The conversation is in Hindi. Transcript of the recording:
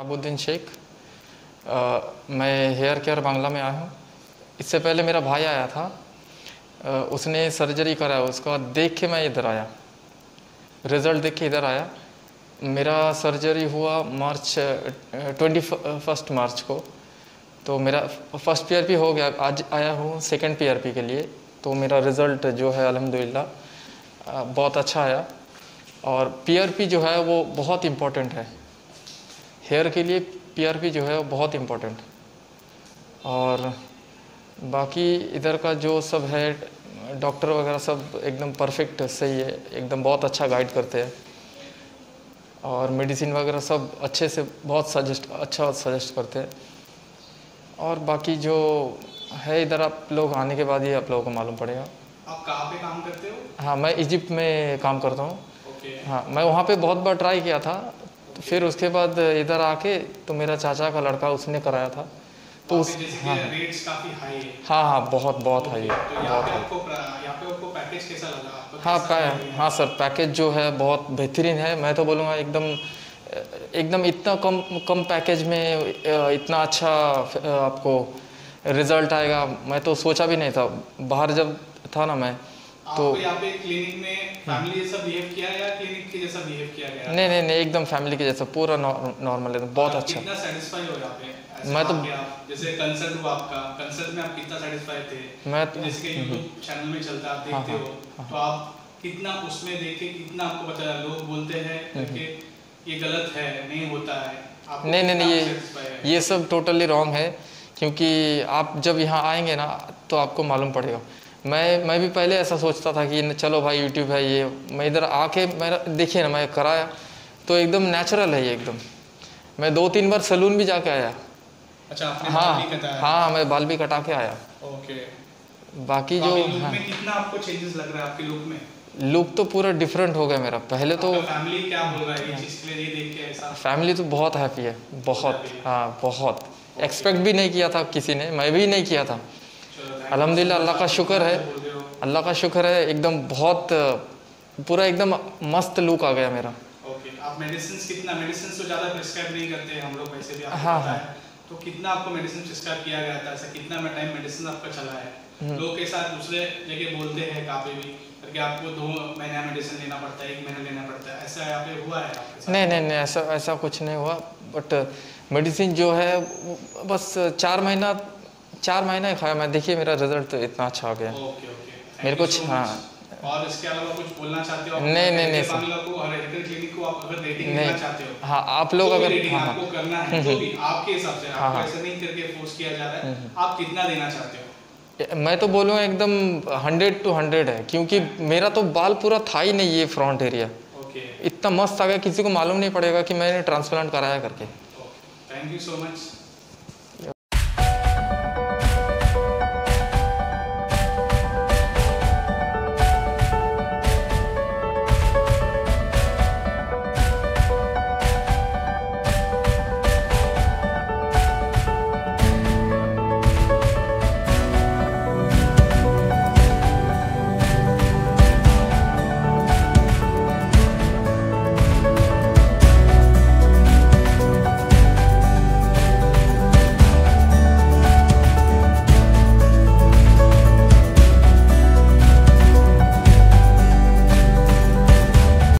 अकबुद्दीन शेख मैं हेयर केयर बांग्ला में आया हूँ। इससे पहले मेरा भाई आया था अ, उसने सर्जरी कराया उसका देख के मैं इधर आया। रिज़ल्ट देख के इधर आया। मेरा सर्जरी हुआ मार्च ट्वेंटी फ़र्स्ट मार्च को। तो मेरा फ़र्स्ट पी पीआरपी हो गया आज आया हूँ सेकंड पीआरपी के लिए। तो मेरा रिज़ल्ट जो है अल्हम्दुलिल्लाह अ, बहुत अच्छा आया। और पीआरपी जो है वो बहुत इम्पोर्टेंट है। हेयर के लिए पीआरपी जो है वो बहुत इम्पोर्टेंट और बाकी इधर का जो सब है डॉक्टर वगैरह सब एकदम परफेक्ट सही है एकदम बहुत अच्छा गाइड करते हैं। और मेडिसिन वगैरह सब अच्छे से बहुत सजेस्ट अच्छा सजेस्ट करते हैं। और बाकी जो है इधर आप लोग आने के बाद ही आप लोगों को मालूम पड़ेगा। आप कहाँ पे काम करते हो? हाँ मैं इजिप्ट में काम करता हूँ। ओके। हाँ मैं वहाँ पे बहुत बार ट्राई किया था तो फिर उसके बाद इधर आके तो मेरा चाचा का लड़का उसने कराया था। तो उस हाँ। है। हाँ हाँ बहुत बहुत हाई है तो बहुत हाई हाँ पै हाँ सर पैकेज जो है बहुत बेहतरीन है। मैं तो बोलूँगा एकदम एकदम इतना कम कम पैकेज में इतना अच्छा आपको रिज़ल्ट आएगा। मैं तो सोचा भी नहीं था। बाहर जब था ना मैं तो यहाँ पे क्लिनिक में फैमिली जैसा बिहेव किया या क्लिनिक के जैसा बिहेव किया गया नहीं नहीं नहीं एकदम फैमिली के जैसा पूरा नॉर्मल है बहुत अच्छा। कितना सेटिस्फाई हो यहाँ पे? मैं तो- जैसे कंसर्ट हुआ आपका कंसर्ट में आप कितना सेटिस्फाई थे? मैं तो जैसे कि यूट्यूब चैनल में चलता आप हाँ, देखते हाँ, हो तो आप कितना उसमें देखे कितना आपको पता है लोग बोलते हैं कि ये गलत है नहीं होता है। नहीं नहीं नहीं है? ये ये सब टोटली रॉन्ग है क्योंकि आप जब यहाँ आएँगे ना तो आपको मालूम पड़ेगा। मैं मैं भी पहले ऐसा सोचता था कि चलो भाई यूट्यूब है ये। मैं इधर आके मेरा देखिए ना मैं कराया तो एकदम नेचुरल है ये एकदम। मैं दो तीन बार सैलून भी जाके आया। अच्छा आपने हाँ बाल भी कटाया? हाँ मैं बाल भी कटा के आया। ओके। बाकी तो जो लुक हाँ, में कितना आपको चेंजेस लग रहा है आपके लुक में? लुक तो पूरा डिफरेंट हो गया मेरा। पहले तो फैमिली क्या बोल रहा है ये चीज़ के लिए ये देख के ऐसा? फैमिली तो बहुत हैप्पी है। बहुत हाँ बहुत। एक्सपेक्ट भी नहीं किया था किसी ने मैं भी नहीं किया था। Much। अल्लाह का शुक्र है। अल्लाह का शुक्र है एकदम बहुत पूरा एकदम मस्त लुक आ गया मेरा। ओके आप मेडिसिन कितना मेडिसिन तो ज़्यादा प्रिस्क्राइब नहीं करते हम लोग वैसे भी आपको हाँ, पता तो कितना आपको मेडिसिन प्रिस्क्राइब किया गया था ऐसा कितना में टाइम मेडिसिन आपका चला है? लोग के साथ दूसरे जगह बोलते हैं कहाँ भी करके आपको दो महीना मेडिसिन लेना पड़ता है एक महीना लेना पड़ता है? ऐसा यहाँ पे हुआ है नहीं नहीं नहीं ऐसा ऐसा कुछ नहीं हुआ बट मेडिसिन जो है बस चार महीना चार महीना ही खाया। मैं देखिए मेरा रिज़ल्ट तो इतना अच्छा आ गया। मेरे को हाँ। और इसके अलावा कुछ बोलना चाहते हो नहीं, नहीं, नहीं, सर। को और हेल्थ क्लिनिक को आप अगर रेटिंग। देना चाहते हो हाँ आप लोग अगर रेटिंग हाँ हाँ। आपको करना है। जो भी आपके हिसाब से हाँ, आपको हाँ। ऐसा नहीं करके फोर्स किया जा रहा है आप कितना देना चाहते हो? मैं तो बोलूँगा एकदम हंड्रेड टू हंड्रेड है क्योंकि मेरा तो बाल पूरा था ही नहीं ये फ्रंट एरिया इतना मस्त आ गया किसी को मालूम नहीं पड़ेगा कि मैंने ट्रांसप्लांट कराया करके। Thank you so much